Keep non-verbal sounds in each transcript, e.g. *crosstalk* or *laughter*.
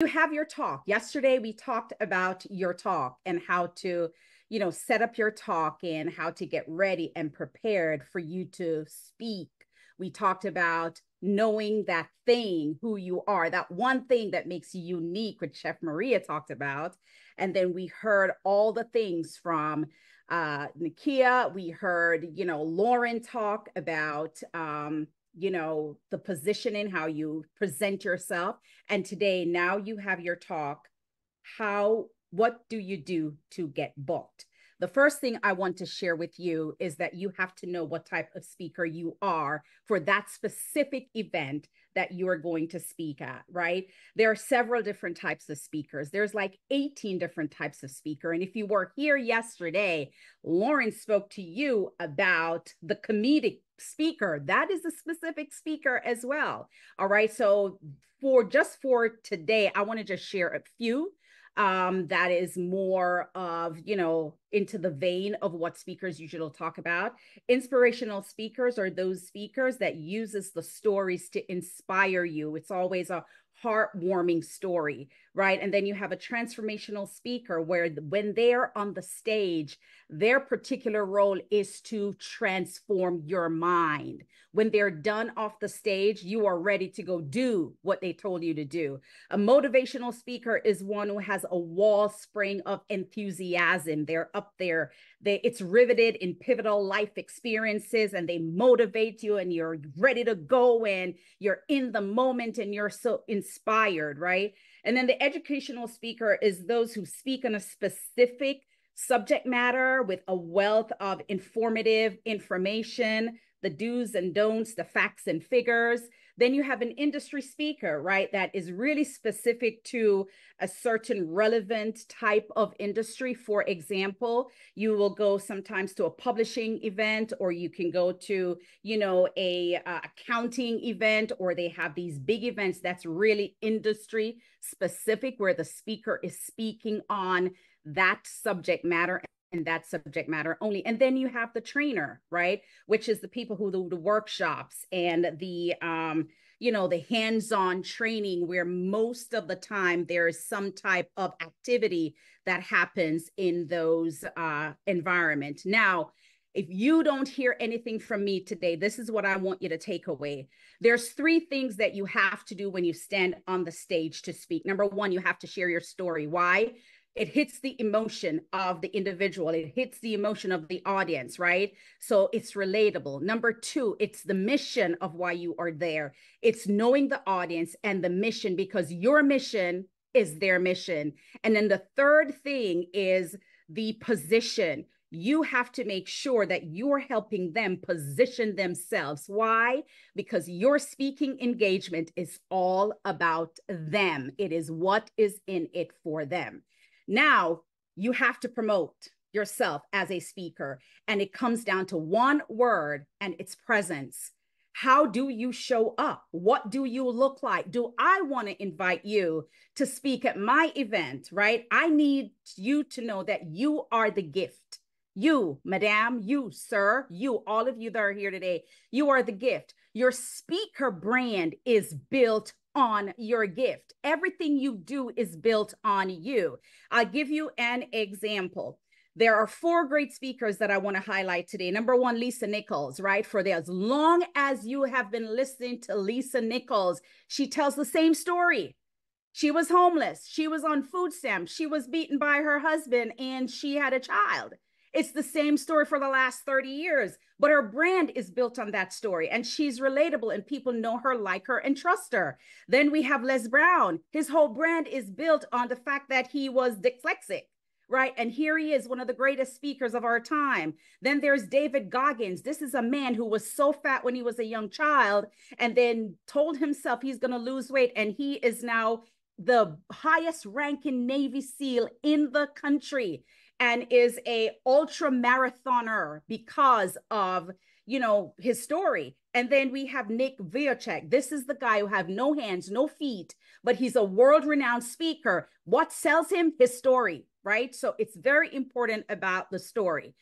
you have your talk. Yesterday, we talked about your talk and how to, you know, set up your talk and how to get ready and prepared for you to speak. We talked about knowing that thing, who you are, that one thing that makes you unique, which Chef Maria talked about. And then we heard all the things from uh, Nakia. We heard, you know, Lauren talk about, um, you know, the positioning, how you present yourself. And today, now you have your talk. How, what do you do to get booked? The first thing I want to share with you is that you have to know what type of speaker you are for that specific event that you are going to speak at, right? There are several different types of speakers. There's like 18 different types of speaker. And if you were here yesterday, Lauren spoke to you about the comedic speaker. That is a specific speaker as well. All right. So for just for today, I want to just share a few um, that is more of, you know, into the vein of what speakers usually talk about. Inspirational speakers are those speakers that uses the stories to inspire you. It's always a heartwarming story, right? And then you have a transformational speaker where when they're on the stage, their particular role is to transform your mind. When they're done off the stage, you are ready to go do what they told you to do. A motivational speaker is one who has a wall spring of enthusiasm. They're up there. They, it's riveted in pivotal life experiences and they motivate you and you're ready to go and you're in the moment and you're so inspired, right? And then the educational speaker is those who speak on a specific subject matter with a wealth of informative information, the do's and don'ts, the facts and figures. Then you have an industry speaker, right, that is really specific to a certain relevant type of industry. For example, you will go sometimes to a publishing event, or you can go to, you know, a uh, accounting event, or they have these big events that's really industry specific, where the speaker is speaking on that subject matter and that subject matter only. And then you have the trainer, right? Which is the people who do the workshops and the um, you know, the hands-on training where most of the time there is some type of activity that happens in those uh environment. Now, if you don't hear anything from me today, this is what I want you to take away. There's three things that you have to do when you stand on the stage to speak. Number one, you have to share your story. Why? It hits the emotion of the individual it hits the emotion of the audience right so it's relatable number two it's the mission of why you are there it's knowing the audience and the mission because your mission is their mission and then the third thing is the position you have to make sure that you're helping them position themselves. Why? Because your speaking engagement is all about them. It is what is in it for them. Now you have to promote yourself as a speaker, and it comes down to one word and its presence. How do you show up? What do you look like? Do I want to invite you to speak at my event, right? I need you to know that you are the gift. You, madam, you, sir, you, all of you that are here today, you are the gift. Your speaker brand is built on your gift. Everything you do is built on you. I'll give you an example. There are four great speakers that I want to highlight today. Number one, Lisa Nichols, right? For the, as long as you have been listening to Lisa Nichols, she tells the same story. She was homeless. She was on food stamps. She was beaten by her husband and she had a child. It's the same story for the last 30 years, but her brand is built on that story and she's relatable and people know her, like her, and trust her. Then we have Les Brown. His whole brand is built on the fact that he was dyslexic right? And here he is, one of the greatest speakers of our time. Then there's David Goggins. This is a man who was so fat when he was a young child and then told himself he's going to lose weight. And he is now the highest ranking Navy SEAL in the country and is a ultra marathoner because of you know his story. And then we have nick vujicic this is the guy who have no hands no feet but he's a world renowned speaker. What sells him? His story right? So it's very important about the story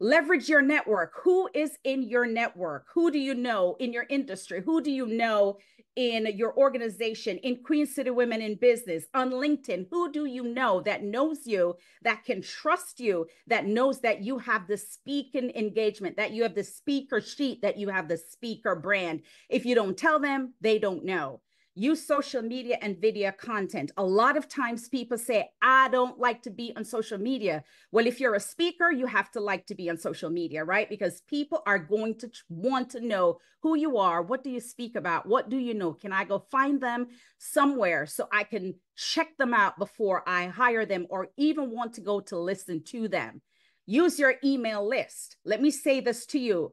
leverage your network. Who is in your network? Who do you know in your industry? Who do you know in your organization in queen city women in business on linkedin? Who do you know that knows you that can trust you that knows that you have the speaking engagement that you have the speaker sheet that you have the speaker brand? If you don't tell them they don't know use social media and video content. A lot of times people say, I don't like to be on social media. Well, if you're a speaker, you have to like to be on social media, right? Because people are going to want to know who you are. What do you speak about? What do you know? Can I go find them somewhere so I can check them out before I hire them or even want to go to listen to them? Use your email list. Let me say this to you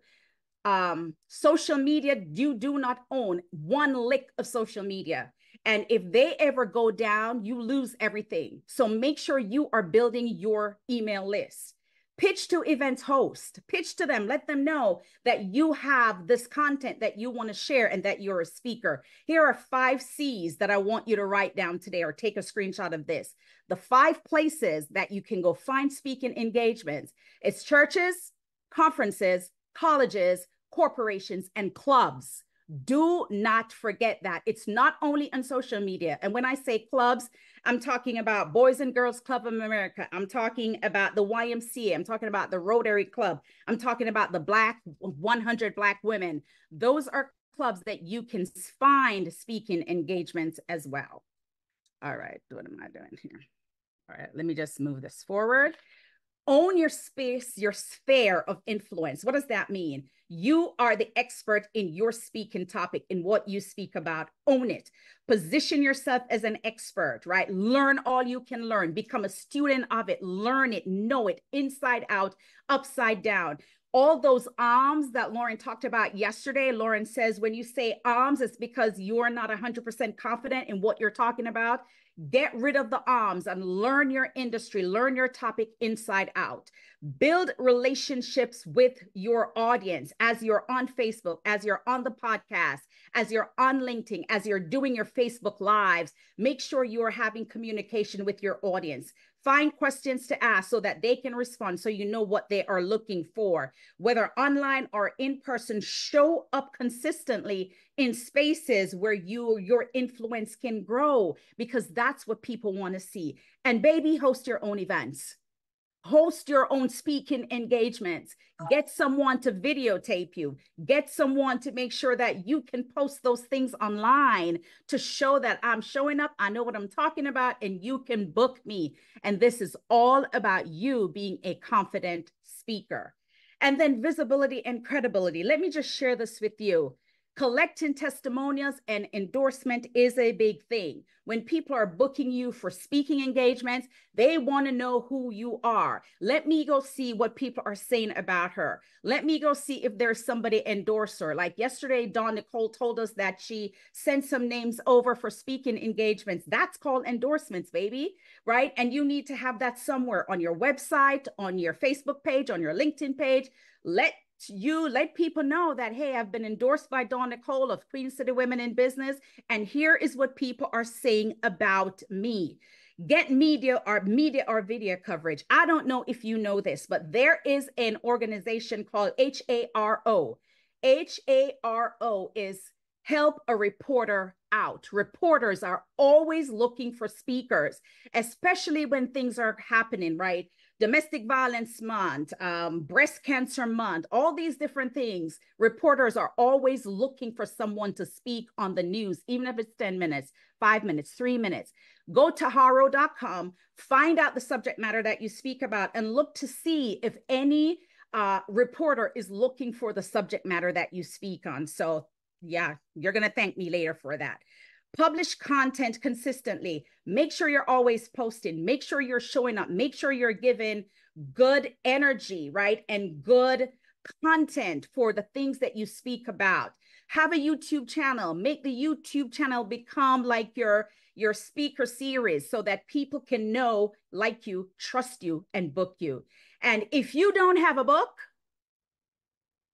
um, social media, you do not own one lick of social media. And if they ever go down, you lose everything. So make sure you are building your email list. Pitch to events host, pitch to them, let them know that you have this content that you want to share and that you're a speaker. Here are five C's that I want you to write down today or take a screenshot of this. The five places that you can go find speaking engagements it's churches, conferences, colleges, corporations and clubs. Do not forget that. It's not only on social media. And when I say clubs, I'm talking about Boys and Girls Club of America. I'm talking about the YMCA. I'm talking about the Rotary Club. I'm talking about the Black 100 Black Women. Those are clubs that you can find speaking engagements as well. All right, what am I doing here? All right, let me just move this forward. Own your space, your sphere of influence. What does that mean? You are the expert in your speaking topic, in what you speak about. Own it. Position yourself as an expert, right? Learn all you can learn. Become a student of it. Learn it, know it inside out, upside down. All those arms that Lauren talked about yesterday, Lauren says when you say arms, it's because you're not 100% confident in what you're talking about. Get rid of the arms and learn your industry, learn your topic inside out. Build relationships with your audience as you're on Facebook, as you're on the podcast, as you're on LinkedIn, as you're doing your Facebook lives. Make sure you are having communication with your audience. Find questions to ask so that they can respond so you know what they are looking for. Whether online or in person, show up consistently in spaces where you your influence can grow because that's what people want to see. And baby, host your own events host your own speaking engagements. Get someone to videotape you. Get someone to make sure that you can post those things online to show that i'm showing up i know what i'm talking about and you can book me. And this is all about you being a confident speaker. And then visibility and credibility. Let me just share this with you collecting testimonials and endorsement is a big thing. When people are booking you for speaking engagements, they want to know who you are. Let me go see what people are saying about her. Let me go see if there's somebody endorse her. Like yesterday, Dawn Nicole told us that she sent some names over for speaking engagements. That's called endorsements, baby, right? And you need to have that somewhere on your website, on your Facebook page, on your LinkedIn page. Let you let people know that hey i've been endorsed by dawn nicole of queen city women in business and here is what people are saying about me get media or media or video coverage i don't know if you know this but there is an organization called haro haro is help a reporter out. Reporters are always looking for speakers, especially when things are happening, right? Domestic violence month, um, breast cancer month, all these different things. Reporters are always looking for someone to speak on the news, even if it's 10 minutes, five minutes, three minutes. Go to haro.com, find out the subject matter that you speak about, and look to see if any uh, reporter is looking for the subject matter that you speak on. So, yeah, you're going to thank me later for that publish content consistently. Make sure you're always posting. Make sure you're showing up. Make sure you're giving good energy right and good content for the things that you speak about. Have a youtube channel. Make the youtube channel become like your your speaker series so that people can know like you trust you and book you. And if you don't have a book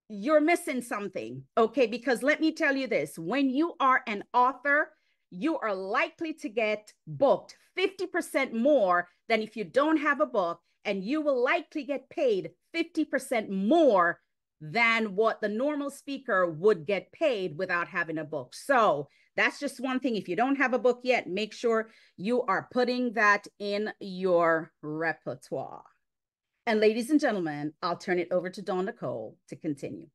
you're missing something okay? Because let me tell you this when you are an author you are likely to get booked 50% more than if you don't have a book, and you will likely get paid 50% more than what the normal speaker would get paid without having a book. So that's just one thing. If you don't have a book yet, make sure you are putting that in your repertoire. And ladies and gentlemen, I'll turn it over to Dawn Nicole to continue.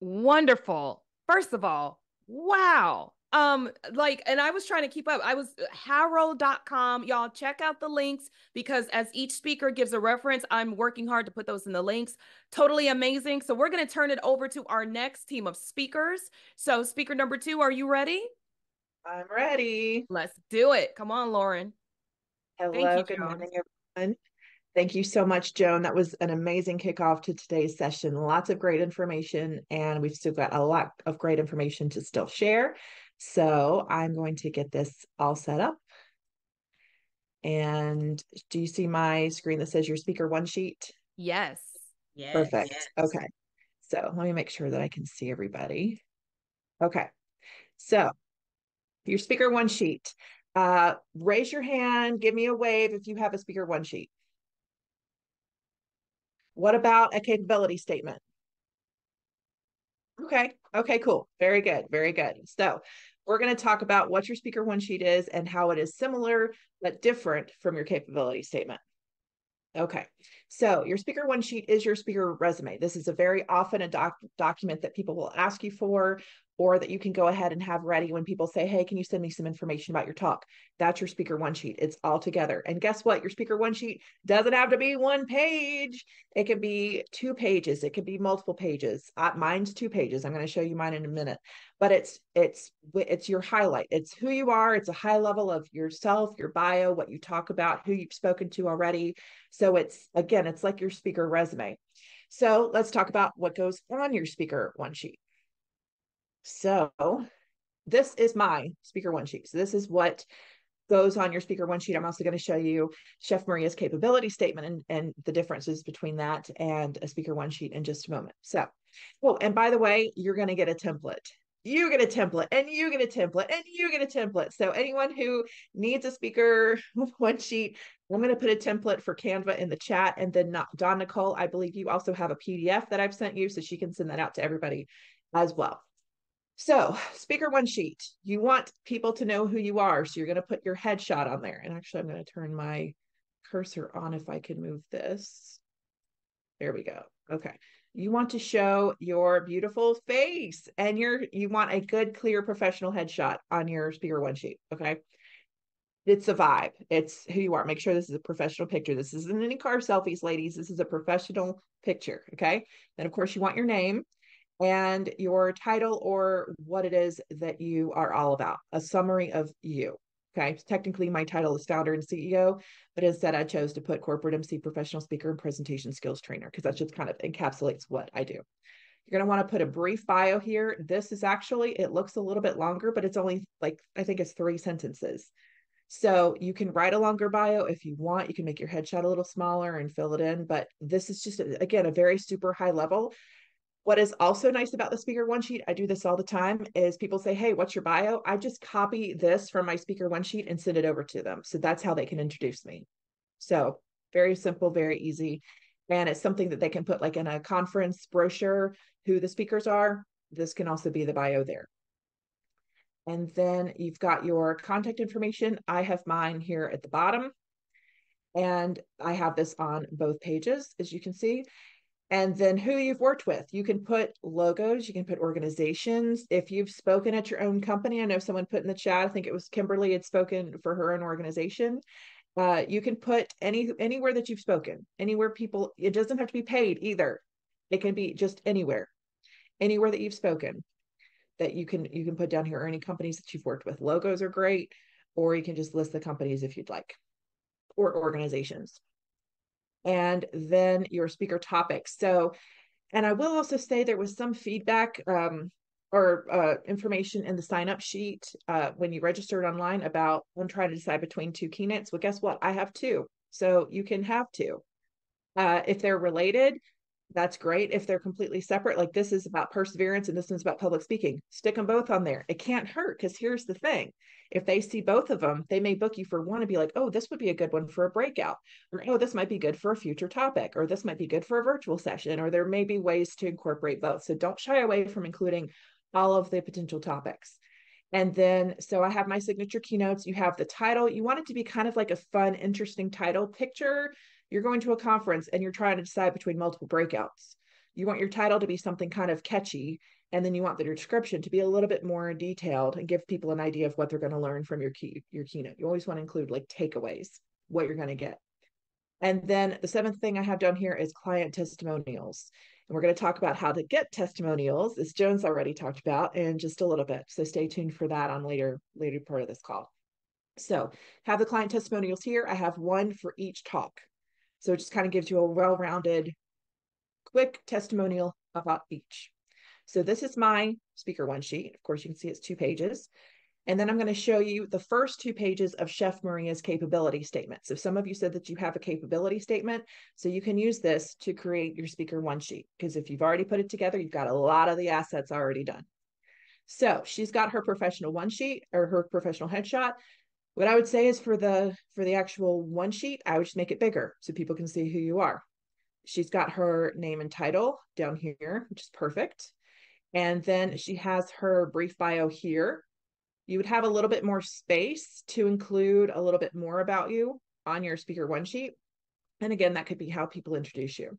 Wonderful. First of all, wow um like and i was trying to keep up. I was haro.com y'all check out the links because as each speaker gives a reference i'm working hard to put those in the links. Totally amazing. So we're going to turn it over to our next team of speakers. So speaker number two are you ready? I'm ready. Let's do it. Come on lauren. Hello you, good morning everyone. Thank you so much, Joan. That was an amazing kickoff to today's session. Lots of great information, and we've still got a lot of great information to still share. So I'm going to get this all set up. And do you see my screen that says your speaker one sheet? Yes. Yes. Perfect. Yes. Okay. So let me make sure that I can see everybody. Okay. So your speaker one sheet. Uh, raise your hand, give me a wave if you have a speaker one sheet. What about a capability statement? Okay. Okay, cool. Very good. Very good. So we're going to talk about what your speaker one sheet is and how it is similar but different from your capability statement. Okay, so your speaker one sheet is your speaker resume. This is a very often a doc document that people will ask you for or that you can go ahead and have ready when people say, Hey, can you send me some information about your talk? That's your speaker one sheet. It's all together. And guess what? Your speaker one sheet doesn't have to be one page. It can be two pages. It can be multiple pages. Mine's two pages. I'm going to show you mine in a minute. But it's it's it's your highlight. It's who you are. It's a high level of yourself, your bio, what you talk about, who you've spoken to already. So it's again, it's like your speaker resume. So let's talk about what goes on your speaker one sheet. So this is my speaker one sheet. So this is what goes on your speaker one sheet. I'm also going to show you Chef Maria's capability statement and, and the differences between that and a speaker one sheet in just a moment. So, oh, and by the way, you're going to get a template. You get a template and you get a template and you get a template. So anyone who needs a speaker *laughs* one sheet, I'm going to put a template for Canva in the chat. And then not, Dawn Nicole, I believe you also have a PDF that I've sent you so she can send that out to everybody as well. So, speaker one sheet, you want people to know who you are. So, you're going to put your headshot on there. And actually, I'm going to turn my cursor on if I can move this. There we go. Okay. You want to show your beautiful face and your you want a good, clear, professional headshot on your speaker one sheet. Okay. It's a vibe. It's who you are. Make sure this is a professional picture. This isn't any car selfies, ladies. This is a professional picture. Okay. Then, of course, you want your name and your title or what it is that you are all about, a summary of you. Okay, technically my title is founder and CEO, but instead I chose to put corporate MC, professional speaker, and presentation skills trainer because that just kind of encapsulates what I do. You're going to want to put a brief bio here. This is actually, it looks a little bit longer, but it's only like, I think it's three sentences. So you can write a longer bio if you want. You can make your headshot a little smaller and fill it in. But this is just, again, a very super high level. What is also nice about the speaker one sheet, I do this all the time, is people say, Hey, what's your bio? I just copy this from my speaker one sheet and send it over to them. So that's how they can introduce me. So very simple, very easy. And it's something that they can put like in a conference brochure, who the speakers are. This can also be the bio there. And then you've got your contact information. I have mine here at the bottom. And I have this on both pages, as you can see and then who you've worked with. You can put logos, you can put organizations. If you've spoken at your own company, I know someone put in the chat, I think it was Kimberly had spoken for her own organization. Uh, you can put any anywhere that you've spoken, anywhere people, it doesn't have to be paid either. It can be just anywhere, anywhere that you've spoken that you can you can put down here or any companies that you've worked with. Logos are great, or you can just list the companies if you'd like, or organizations and then your speaker topics. So, and I will also say there was some feedback um, or uh, information in the sign up sheet uh, when you registered online about I'm trying to decide between two keynotes. Well, guess what? I have two. So you can have two. Uh, if they're related, that's great if they're completely separate. Like this is about perseverance and this one's about public speaking. Stick them both on there. It can't hurt because here's the thing if they see both of them, they may book you for one and be like, oh, this would be a good one for a breakout, or oh, this might be good for a future topic, or this might be good for a virtual session, or there may be ways to incorporate both. So don't shy away from including all of the potential topics. And then, so I have my signature keynotes. You have the title. You want it to be kind of like a fun, interesting title. Picture you're going to a conference and you're trying to decide between multiple breakouts. You want your title to be something kind of catchy and then you want the description to be a little bit more detailed and give people an idea of what they're going to learn from your key your keynote. You always want to include like takeaways what you're going to get. And then the seventh thing i have down here is client testimonials. And we're going to talk about how to get testimonials as Joan's already talked about in just a little bit. So stay tuned for that on later later part of this call. So have the client testimonials here. I have one for each talk so it just kind of gives you a well-rounded quick testimonial about each so this is my speaker one sheet. Of course, you can see it's two pages. And then I'm going to show you the first two pages of Chef Maria's capability statement. So some of you said that you have a capability statement. So you can use this to create your speaker one sheet because if you've already put it together, you've got a lot of the assets already done. So she's got her professional one sheet or her professional headshot. What I would say is for the for the actual one sheet, I would just make it bigger so people can see who you are. She's got her name and title down here, which is perfect. And then she has her brief bio here. You would have a little bit more space to include a little bit more about you on your speaker one sheet. And again, that could be how people introduce you.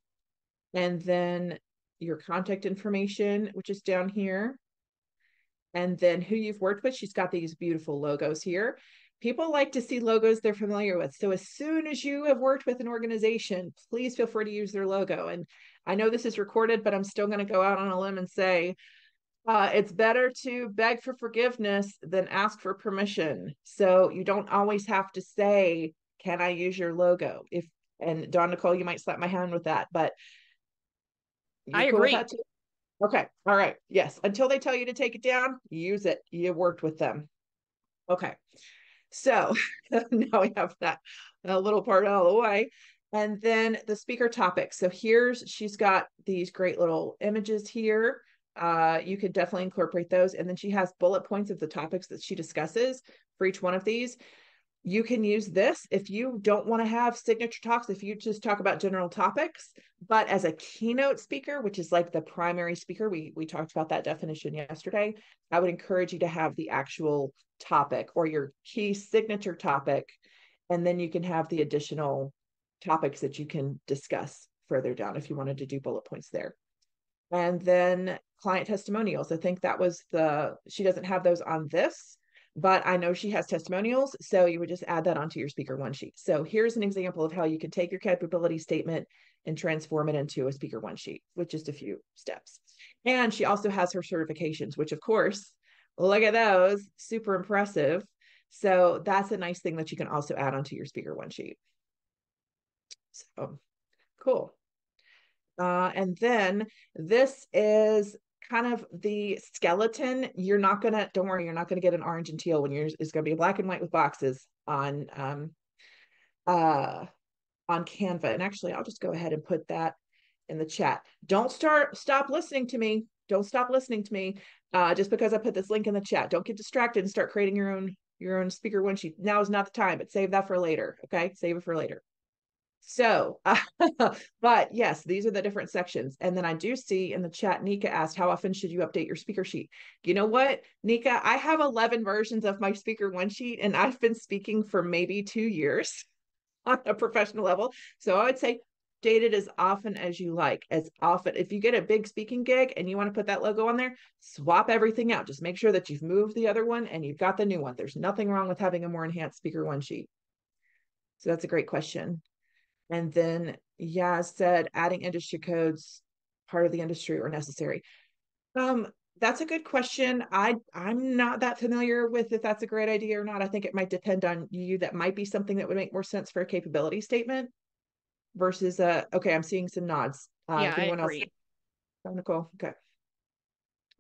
And then your contact information, which is down here. And then who you've worked with. She's got these beautiful logos here. People like to see logos they're familiar with. So as soon as you have worked with an organization, please feel free to use their logo. And I know this is recorded, but I'm still going to go out on a limb and say uh, it's better to beg for forgiveness than ask for permission. So you don't always have to say, "Can I use your logo?" If and Dawn Nicole, you might slap my hand with that, but I agree. Okay. All right. Yes. Until they tell you to take it down, use it. You worked with them. Okay. So *laughs* now we have that little part out of the way. And then the speaker topic. So here's, she's got these great little images here. Uh, you could definitely incorporate those. And then she has bullet points of the topics that she discusses for each one of these. You can use this if you don't want to have signature talks, if you just talk about general topics, but as a keynote speaker, which is like the primary speaker, we, we talked about that definition yesterday. I would encourage you to have the actual topic or your key signature topic, and then you can have the additional topics that you can discuss further down if you wanted to do bullet points there. And then client testimonials. I think that was the, she doesn't have those on this, but I know she has testimonials. So you would just add that onto your speaker one sheet. So here's an example of how you could take your capability statement and transform it into a speaker one sheet with just a few steps. And she also has her certifications, which of course, look at those, super impressive. So that's a nice thing that you can also add onto your speaker one sheet. So cool. Uh, and then this is kind of the skeleton. You're not gonna, don't worry, you're not gonna get an orange and teal when you're, it's gonna be black and white with boxes on um uh on Canva. And actually, I'll just go ahead and put that in the chat. Don't start stop listening to me. Don't stop listening to me. Uh, just because I put this link in the chat. Don't get distracted and start creating your own your own speaker one sheet. Now is not the time, but save that for later. Okay, save it for later. So, uh, *laughs* but yes, these are the different sections. And then I do see in the chat, Neka asked, How often should you update your speaker sheet? You know what, Neka? I have 11 versions of my speaker one sheet, and I've been speaking for maybe two years *laughs* on a professional level. So I would say update it as often as you like. As often, if you get a big speaking gig and you want to put that logo on there, swap everything out. Just make sure that you've moved the other one and you've got the new one. There's nothing wrong with having a more enhanced speaker one sheet. So that's a great question. And then Yaz said adding industry codes part of the industry or necessary. Um, that's a good question. I I'm not that familiar with if that's a great idea or not. I think it might depend on you. That might be something that would make more sense for a capability statement versus uh okay, I'm seeing some nods. Uh yeah, anyone I agree. else? Oh, Nicole. Okay.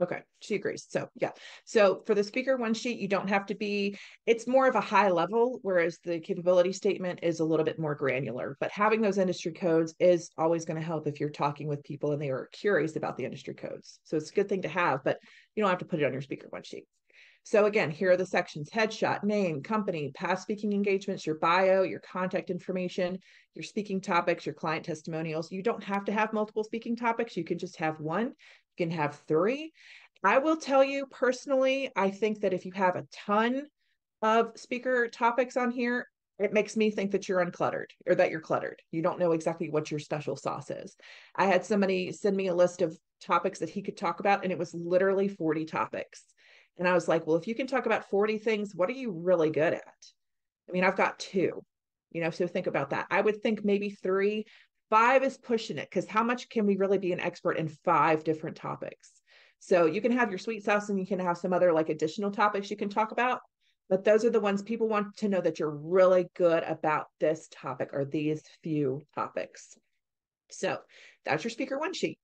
Okay, she agrees. So, yeah. So, for the speaker one sheet, you don't have to be, it's more of a high level, whereas the capability statement is a little bit more granular. But having those industry codes is always going to help if you're talking with people and they are curious about the industry codes. So, it's a good thing to have, but you don't have to put it on your speaker one sheet. So, again, here are the sections headshot, name, company, past speaking engagements, your bio, your contact information, your speaking topics, your client testimonials. You don't have to have multiple speaking topics. You can just have one You can have three. I will tell you personally, I think that if you have a ton of speaker topics on here, it makes me think that you're uncluttered or that you're cluttered. You don't know exactly what your special sauce is. I had somebody send me a list of topics that he could talk about, and it was literally 40 topics. And I was like, well, if you can talk about 40 things, what are you really good at? I mean, I've got two, you know, so think about that. I would think maybe three, Five is pushing it because how much can we really be an expert in five different topics? So you can have your sweet sauce and you can have some other like additional topics you can talk about. But those are the ones people want to know that you're really good about this topic or these few topics. So that's your speaker one sheet.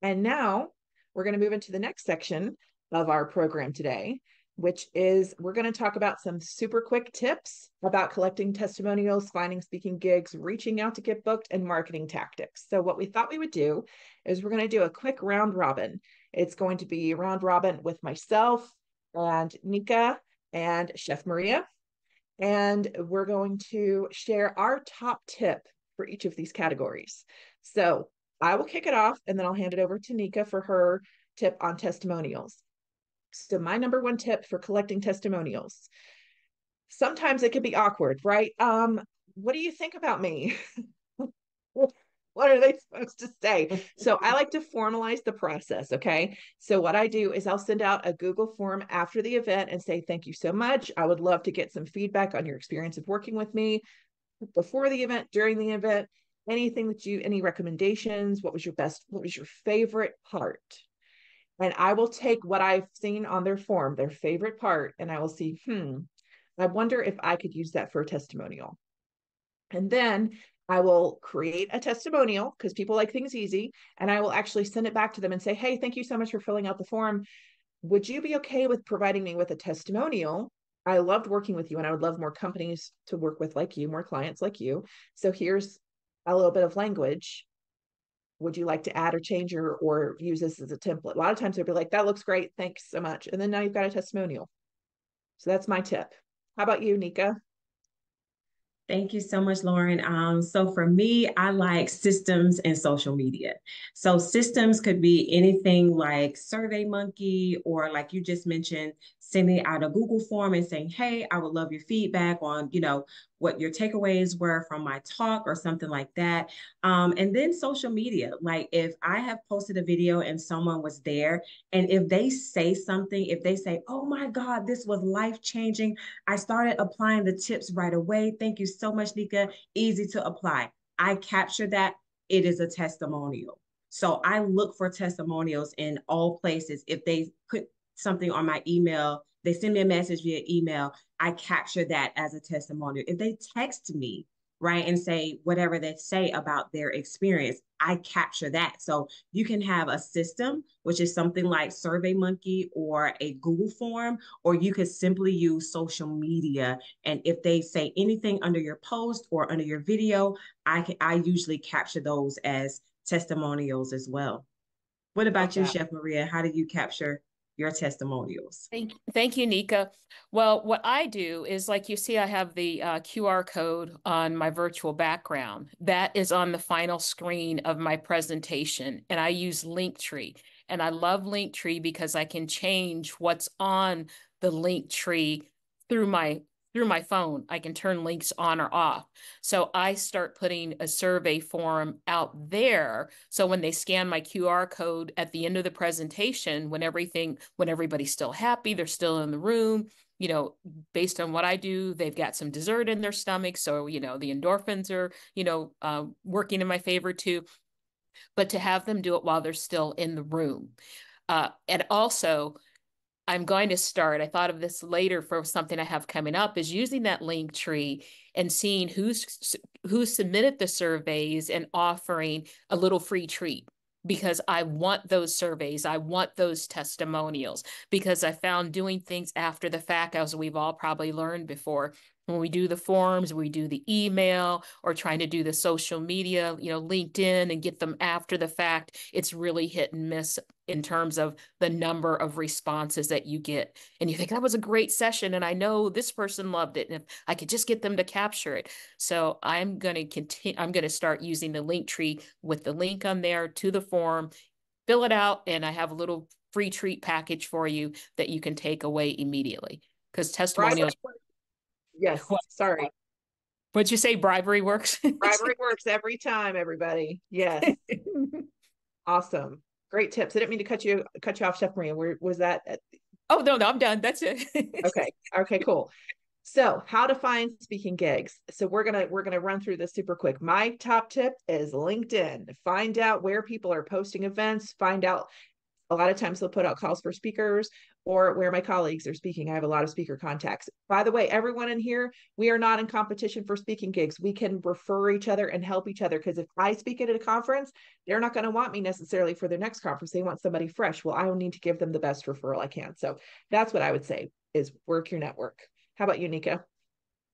And now we're going to move into the next section of our program today, which is we're going to talk about some super quick tips about collecting testimonials, finding speaking gigs, reaching out to get booked, and marketing tactics. So, what we thought we would do is we're going to do a quick round robin. It's going to be round robin with myself and Neka and Chef Maria. And we're going to share our top tip for each of these categories. So, I will kick it off and then I'll hand it over to Neka for her tip on testimonials. So, my number one tip for collecting testimonials sometimes it can be awkward, right? Um, what do you think about me? *laughs* what are they supposed to say? So I *laughs* like to formalize the process. Okay. So what I do is I'll send out a Google form after the event and say, thank you so much. I would love to get some feedback on your experience of working with me before the event, during the event, anything that you, any recommendations, what was your best, what was your favorite part? And I will take what I've seen on their form, their favorite part, and I will see, hmm, I wonder if I could use that for a testimonial. And then I will create a testimonial because people like things easy, and I will actually send it back to them and say, hey, thank you so much for filling out the form. Would you be okay with providing me with a testimonial? I loved working with you, and I would love more companies to work with like you, more clients like you. So here's a little bit of language would you like to add or change or, or use this as a template? A lot of times they'll be like, that looks great. Thanks so much. And then now you've got a testimonial. So that's my tip. How about you, Neka? Thank you so much, Lauren. Um, so for me, I like systems and social media. So systems could be anything like SurveyMonkey, or like you just mentioned, sending out a Google form and saying, "Hey, I would love your feedback on, you know, what your takeaways were from my talk or something like that. Um, and then social media, like if I have posted a video and someone was there, and if they say something, if they say, oh my God, this was life changing, I started applying the tips right away. Thank you so much, Neka. Easy to apply. I capture that. It is a testimonial. So I look for testimonials in all places. If they put something on my email they send me a message via email, I capture that as a testimonial. If they text me, right, and say whatever they say about their experience, I capture that. So you can have a system, which is something like SurveyMonkey or a Google form, or you could simply use social media. And if they say anything under your post or under your video, I can I usually capture those as testimonials as well. What about you, Chef Maria? How do you capture your testimonials. Thank, thank you, Neka. Well, what I do is like you see, I have the uh, QR code on my virtual background. That is on the final screen of my presentation, and I use Linktree. And I love Linktree because I can change what's on the Linktree through my through my phone. I can turn links on or off. So I start putting a survey form out there. So when they scan my QR code at the end of the presentation, when everything, when everybody's still happy, they're still in the room, you know, based on what I do, they've got some dessert in their stomach. So, you know, the endorphins are, you know, uh, working in my favor too. But to have them do it while they're still in the room. Uh, and also, I'm going to start. I thought of this later for something I have coming up is using that Linktree and seeing who's who submitted the surveys and offering a little free treat. because I want those surveys. I want those testimonials because I found doing things after the fact, as we've all probably learned before, when we do the forms, we do the email or trying to do the social media, you know, LinkedIn and get them after the fact, it's really hit and miss in terms of the number of responses that you get. And you think that was a great session and I know this person loved it and if I could just get them to capture it. So I'm going to continue I'm going to start using the Linktree with the link on there to the form, fill it out and I have a little free treat package for you that you can take away immediately because testimonials right. Yes. Sorry. What'd you say? Bribery works. *laughs* Bribery works every time, everybody. Yes. *laughs* awesome. Great tips. I didn't mean to cut you cut you off, Chef Maria. Where was that? At... Oh no, no, I'm done. That's it. *laughs* okay. Okay, cool. So how to find speaking gigs. So we're gonna we're gonna run through this super quick. My top tip is LinkedIn. Find out where people are posting events. Find out a lot of times they'll put out calls for speakers or where my colleagues are speaking. I have a lot of speaker contacts. By the way, everyone in here, we are not in competition for speaking gigs. We can refer each other and help each other because if I speak at a conference, they're not going to want me necessarily for their next conference. They want somebody fresh. Well, I will need to give them the best referral I can. So that's what I would say is work your network. How about you, Neka?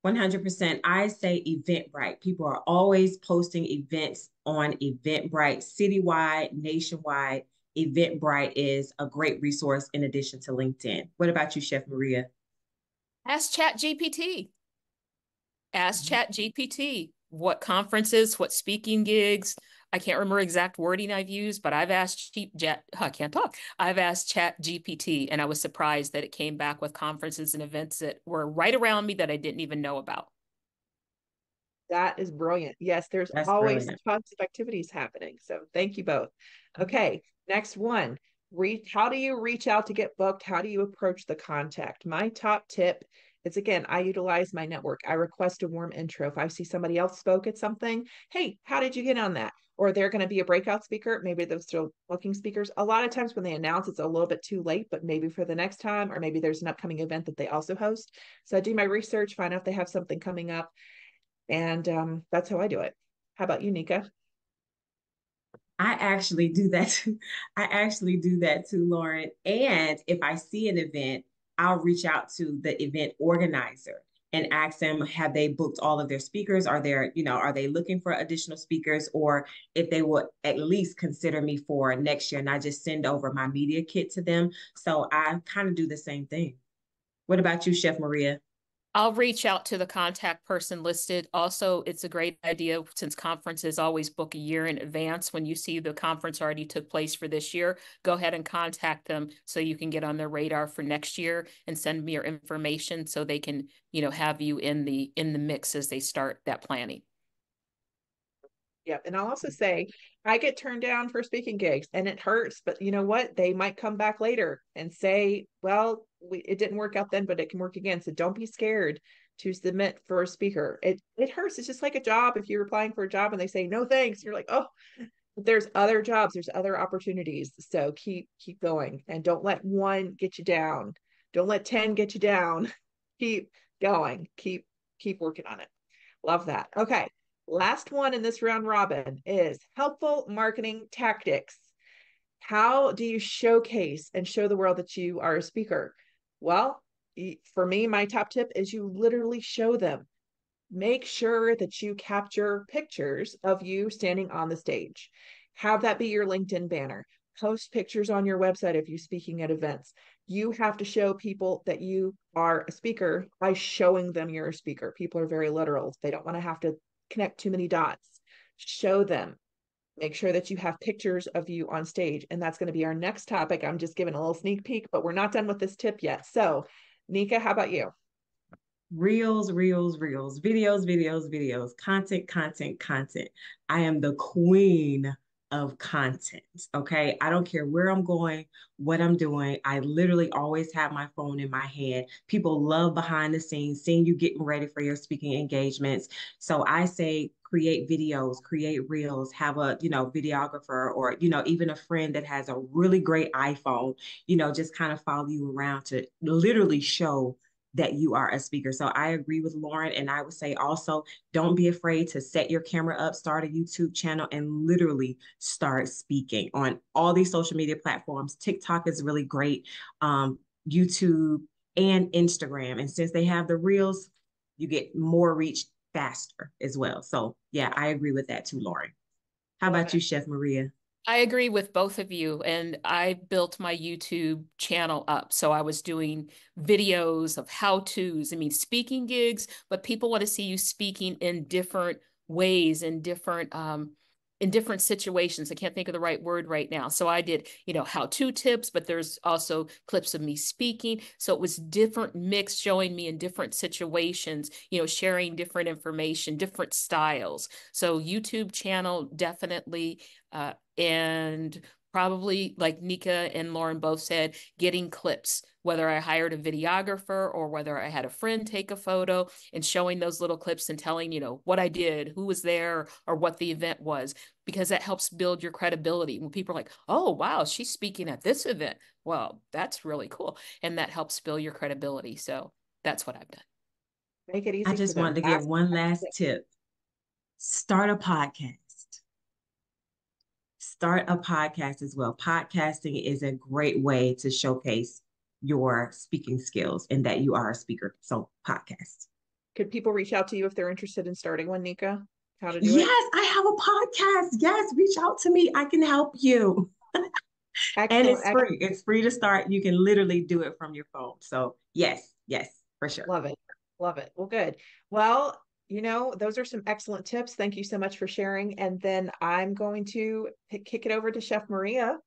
100%. I say Eventbrite. People are always posting events on Eventbrite, citywide, nationwide Eventbrite is a great resource in addition to LinkedIn. What about you, Chef Maria? Ask Chat GPT. Ask mm-hmm. Chat GPT what conferences, what speaking gigs. I can't remember exact wording I've used, but I've asked cheap jet. *laughs* I can't talk. I've asked Chat GPT, and I was surprised that it came back with conferences and events that were right around me that I didn't even know about. That is brilliant. Yes, there's That's always brilliant. tons of activities happening. So thank you both. Okay, Next one, reach, how do you reach out to get booked? How do you approach the contact? My top tip is again, I utilize my network. I request a warm intro. If I see somebody else spoke at something, hey, how did you get on that? Or they're going to be a breakout speaker. Maybe they're still booking speakers. A lot of times when they announce, it's a little bit too late, but maybe for the next time, or maybe there's an upcoming event that they also host. So I do my research, find out if they have something coming up. And um, that's how I do it. How about you, Neka? I actually do that too. *laughs* I actually do that too, Lauren. And if I see an event, I'll reach out to the event organizer and ask them have they booked all of their speakers are there you know are they looking for additional speakers or if they would at least consider me for next year and i just send over my media kit to them so i kind of do the same thing what about you chef maria I'll reach out to the contact person listed. Also, it's a great idea since conferences always book a year in advance. When you see the conference already took place for this year, go ahead and contact them so you can get on their radar for next year and send me your information so they can, you know, have you in the in the mix as they start that planning. Yep. And I'll also mm-hmm. say I get turned down for speaking gigs and it hurts, but you know what? They might come back later and say, well, we, it didn't work out then, but it can work again. So don't be scared to submit for a speaker. It it hurts. It's just like a job. If you're applying for a job and they say no thanks, you're like, oh, there's other jobs, there's other opportunities. So keep keep going and don't let one get you down. Don't let 10 get you down. *laughs* keep going. Keep keep working on it. Love that. Okay. Last one in this round robin is helpful marketing tactics. How do you showcase and show the world that you are a speaker? Well, for me, my top tip is you literally show them. Make sure that you capture pictures of you standing on the stage. Have that be your LinkedIn banner. Post pictures on your website if you're speaking at events. You have to show people that you are a speaker by showing them you're a speaker. People are very literal. They don't want to have to connect too many dots. Show them. Make sure that you have pictures of you on stage. And that's going to be our next topic. I'm just giving a little sneak peek, but we're not done with this tip yet. So, Neka, how about you? Reels, reels, reels, videos, videos, videos, content, content, content. I am the queen of content. Okay. I don't care where I'm going, what I'm doing. I literally always have my phone in my hand. People love behind the scenes, seeing you getting ready for your speaking engagements. So I say create videos, create reels, have a, you know, videographer or, you know, even a friend that has a really great iPhone, you know, just kind of follow you around to literally show that you are a speaker. So I agree with Lauren. And I would say also, don't be afraid to set your camera up, start a YouTube channel, and literally start speaking on all these social media platforms. TikTok is really great, um, YouTube and Instagram. And since they have the reels, you get more reach faster as well. So yeah, I agree with that too, Lauren. How about you, Chef Maria? I agree with both of you. And I built my YouTube channel up. So I was doing videos of how to's, I mean, speaking gigs, but people want to see you speaking in different ways, in different, um, in different situations. I can't think of the right word right now. So I did, you know, how to tips, but there's also clips of me speaking. So it was different mix showing me in different situations, you know, sharing different information, different styles. So YouTube channel definitely uh, and probably like Neka and Lauren both said, getting clips, whether I hired a videographer or whether I had a friend take a photo and showing those little clips and telling, you know, what I did, who was there, or what the event was, because that helps build your credibility. When people are like, oh, wow, she's speaking at this event. Well, that's really cool. And that helps build your credibility. So that's what I've done. Make it easy. I just wanted to give one last tip start a podcast start a podcast as well. Podcasting is a great way to showcase your speaking skills and that you are a speaker. So, podcast. Could people reach out to you if they're interested in starting one, Neka? How to do yes, it? Yes, I have a podcast. Yes, reach out to me. I can help you. *laughs* and it's free. It's free to start. You can literally do it from your phone. So, yes, yes, for sure. Love it. Love it. Well, good. Well, you know, those are some excellent tips. Thank you so much for sharing. And then I'm going to kick it over to Chef Maria,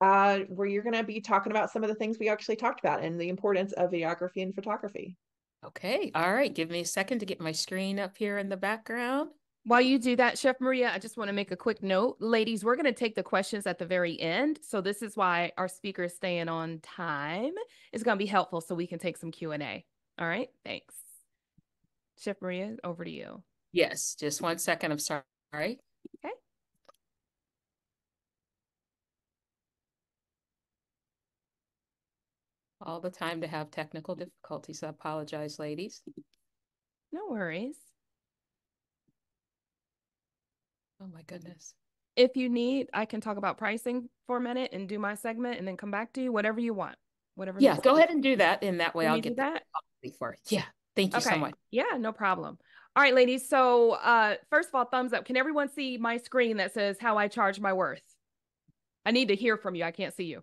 uh, where you're going to be talking about some of the things we actually talked about and the importance of videography and photography. Okay. All right. Give me a second to get my screen up here in the background. While you do that, Chef Maria, I just want to make a quick note. Ladies, we're going to take the questions at the very end. So this is why our speaker is staying on time. It's going to be helpful so we can take some Q&A. All right. Thanks. Chef Maria, over to you. Yes, just one second. I'm sorry. Okay. All the time to have technical difficulties. I apologize, ladies. No worries. Oh my goodness. If you need, I can talk about pricing for a minute and do my segment and then come back to you, whatever you want. Whatever. Yeah, go ahead and do that. In that way, can I'll get that before. Yeah. Thank you okay. so much. Yeah, no problem. All right, ladies. So, uh, first of all, thumbs up. Can everyone see my screen that says how I charge my worth? I need to hear from you. I can't see you.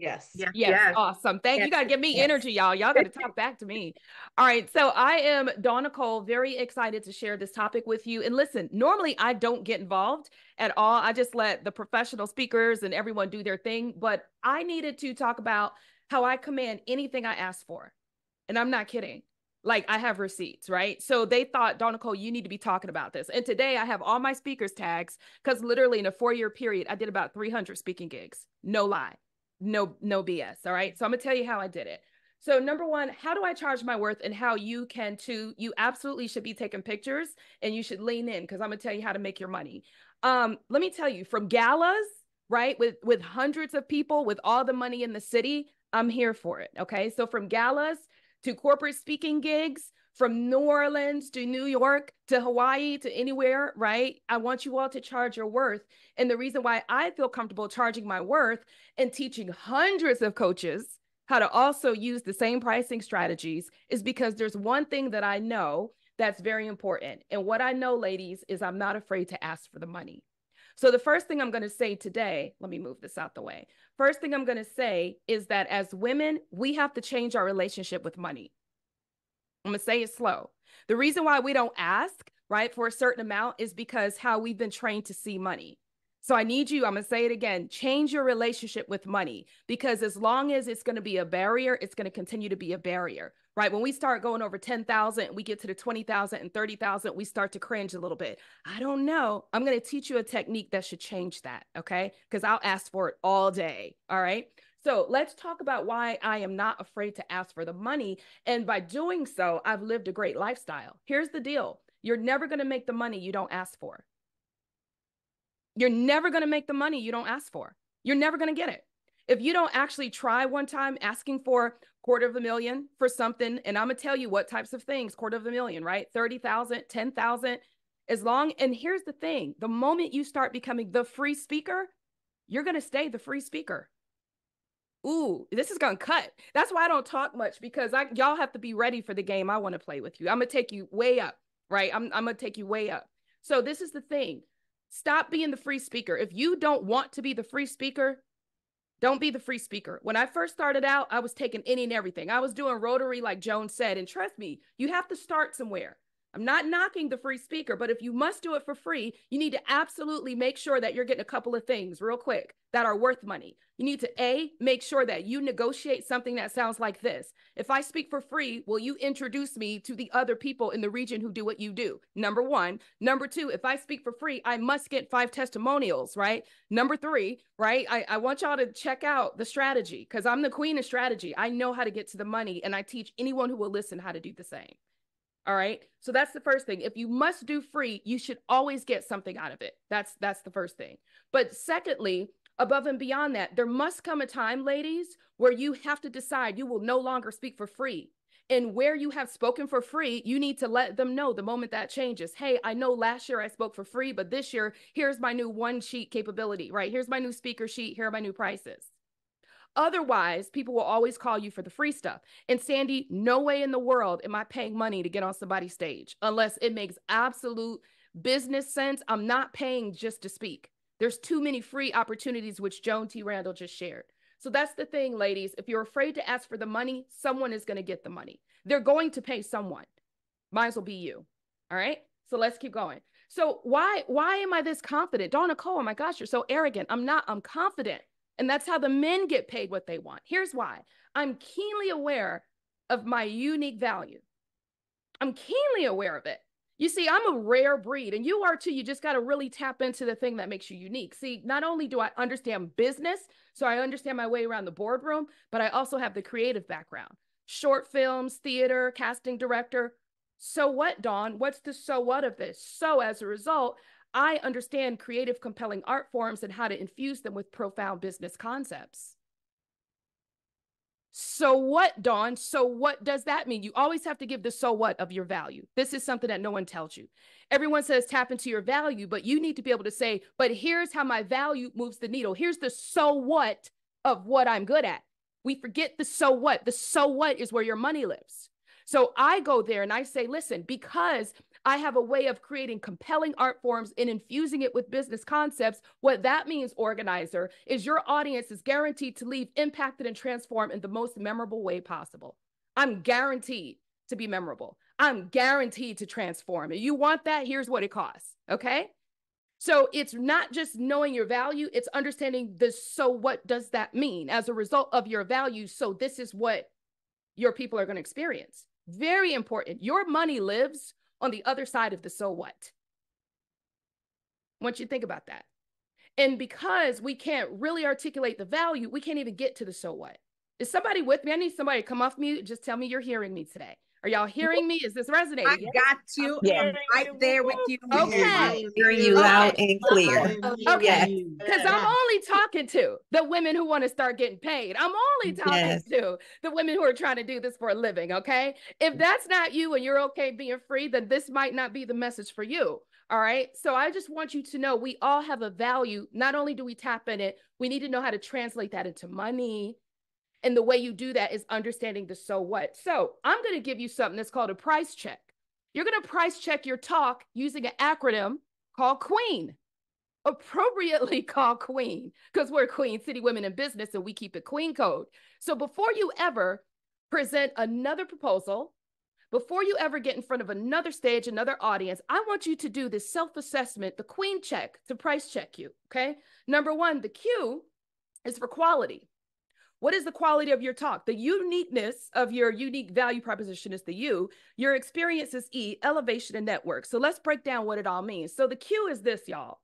Yes. Yes. yes. Awesome. Thank yes. you. Got to give me yes. energy, y'all. Y'all got to talk back to me. All right. So I am Dawn Nicole, very excited to share this topic with you. And listen, normally I don't get involved at all. I just let the professional speakers and everyone do their thing. But I needed to talk about how I command anything I ask for. And I'm not kidding. Like I have receipts, right? So they thought, Dawn Nicole, you need to be talking about this. And today I have all my speakers tags because literally in a four year period, I did about 300 speaking gigs. No lie, no, no BS. All right. So I'm going to tell you how I did it. So number one, how do I charge my worth and how you can too? You absolutely should be taking pictures and you should lean in because I'm to tell you how to make your money. Um, let me tell you from galas, right? With, with hundreds of people with all the money in the city, I'm here for it. Okay. So from galas, to corporate speaking gigs from New Orleans to New York to Hawaii to anywhere, right? I want you all to charge your worth. And the reason why I feel comfortable charging my worth and teaching hundreds of coaches how to also use the same pricing strategies is because there's one thing that I know that's very important. And what I know, ladies, is I'm not afraid to ask for the money. So the first thing I'm going to say today, let me move this out the way. First thing I'm going to say is that as women, we have to change our relationship with money. I'm going to say it slow. The reason why we don't ask, right, for a certain amount is because how we've been trained to see money. So I need you, I'm going to say it again, change your relationship with money because as long as it's going to be a barrier, it's going to continue to be a barrier right? When we start going over 10,000, we get to the 20,000 and 30,000, we start to cringe a little bit. I don't know. I'm going to teach you a technique that should change that. Okay. Because I'll ask for it all day. All right. So let's talk about why I am not afraid to ask for the money. And by doing so, I've lived a great lifestyle. Here's the deal you're never going to make the money you don't ask for. You're never going to make the money you don't ask for. You're never going to get it. If you don't actually try one time asking for quarter of a million for something, and I'm gonna tell you what types of things, quarter of a million, right? 30,000, 10,000, as long, and here's the thing, the moment you start becoming the free speaker, you're gonna stay the free speaker. Ooh, this is gonna cut. That's why I don't talk much because I y'all have to be ready for the game I want to play with you. I'm gonna take you way up, right? I'm, I'm gonna take you way up. So this is the thing. Stop being the free speaker. If you don't want to be the free speaker, don't be the free speaker. When I first started out, I was taking any and everything. I was doing rotary, like Joan said. And trust me, you have to start somewhere. I'm not knocking the free speaker, but if you must do it for free, you need to absolutely make sure that you're getting a couple of things real quick that are worth money. You need to A, make sure that you negotiate something that sounds like this. If I speak for free, will you introduce me to the other people in the region who do what you do? Number one. Number two, if I speak for free, I must get five testimonials, right? Number three, right? I, I want y'all to check out the strategy because I'm the queen of strategy. I know how to get to the money and I teach anyone who will listen how to do the same. All right. So that's the first thing. If you must do free, you should always get something out of it. That's that's the first thing. But secondly, above and beyond that, there must come a time, ladies, where you have to decide you will no longer speak for free. And where you have spoken for free, you need to let them know the moment that changes. Hey, I know last year I spoke for free, but this year, here's my new one sheet capability, right? Here's my new speaker sheet. Here are my new prices. Otherwise, people will always call you for the free stuff. And Sandy, no way in the world am I paying money to get on somebody's stage unless it makes absolute business sense. I'm not paying just to speak. There's too many free opportunities, which Joan T. Randall just shared. So that's the thing, ladies. If you're afraid to ask for the money, someone is going to get the money. They're going to pay someone. Might as well be you. All right. So let's keep going. So why why am I this confident? Dawn Nicole, oh my gosh, you're so arrogant. I'm not, I'm confident. And that's how the men get paid what they want. Here's why I'm keenly aware of my unique value. I'm keenly aware of it. You see, I'm a rare breed, and you are too. You just got to really tap into the thing that makes you unique. See, not only do I understand business, so I understand my way around the boardroom, but I also have the creative background short films, theater, casting director. So what, Dawn? What's the so what of this? So as a result, I understand creative, compelling art forms and how to infuse them with profound business concepts. So what, Dawn? So what does that mean? You always have to give the so what of your value. This is something that no one tells you. Everyone says tap into your value, but you need to be able to say, but here's how my value moves the needle. Here's the so what of what I'm good at. We forget the so what. The so what is where your money lives. So I go there and I say, listen, because I have a way of creating compelling art forms and infusing it with business concepts. What that means, organizer, is your audience is guaranteed to leave impacted and transformed in the most memorable way possible. I'm guaranteed to be memorable. I'm guaranteed to transform. And you want that? Here's what it costs. Okay. So it's not just knowing your value, it's understanding this. So, what does that mean as a result of your value? So, this is what your people are going to experience. Very important. Your money lives on the other side of the so what. Once you think about that. And because we can't really articulate the value, we can't even get to the so what. Is somebody with me? I need somebody to come off mute. Just tell me you're hearing me today. Are y'all hearing me? Is this resonating? I yes? got you. Yeah. right there with you. Okay. hear you okay. loud and clear. Okay. Because I'm only talking to the women who want to start getting paid. I'm only talking yes. to the women who are trying to do this for a living. Okay. If that's not you and you're okay being free, then this might not be the message for you. All right. So I just want you to know we all have a value. Not only do we tap in it, we need to know how to translate that into money, and the way you do that is understanding the so what. So I'm going to give you something that's called a price check. You're going to price check your talk using an acronym called QUEEN, appropriately *laughs* called QUEEN, because we're Queen City Women in Business and we keep it Queen Code. So before you ever present another proposal, before you ever get in front of another stage, another audience, I want you to do this self assessment, the Queen check to price check you. Okay. Number one, the Q is for quality. What is the quality of your talk? The uniqueness of your unique value proposition is the U. Your experience is E, elevation and network. So let's break down what it all means. So the Q is this, y'all.